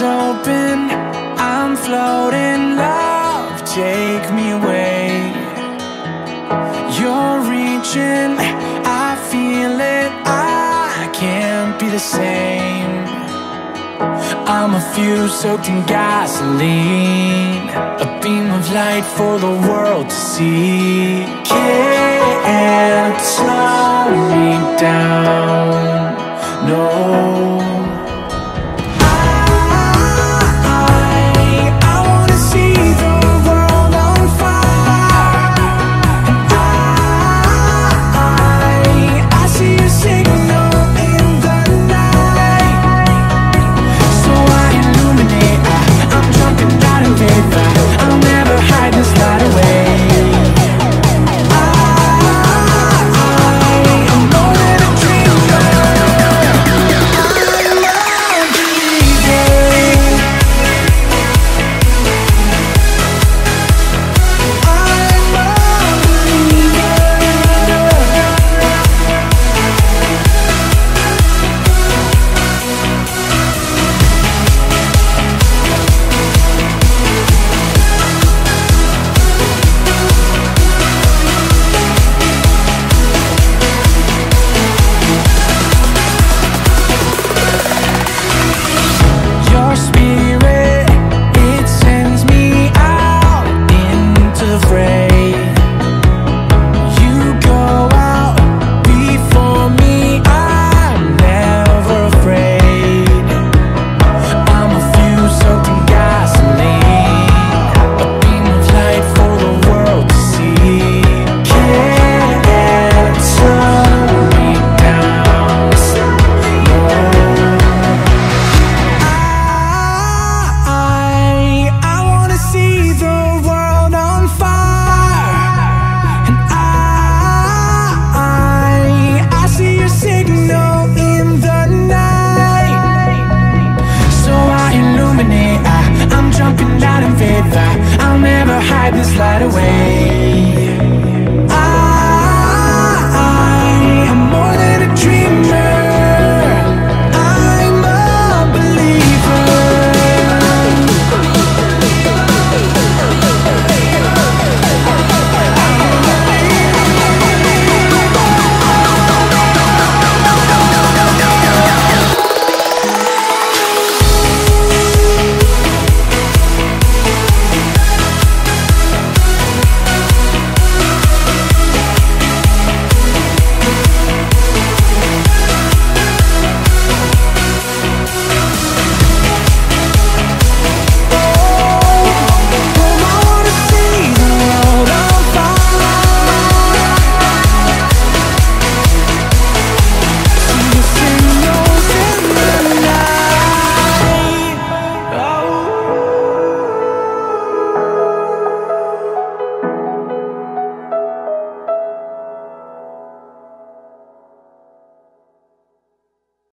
open, I'm floating, love, take me away. You're reaching, I feel it, I can't be the same. I'm a fuse soaked in gasoline, a beam of light for the world to see. Can't slow me down, no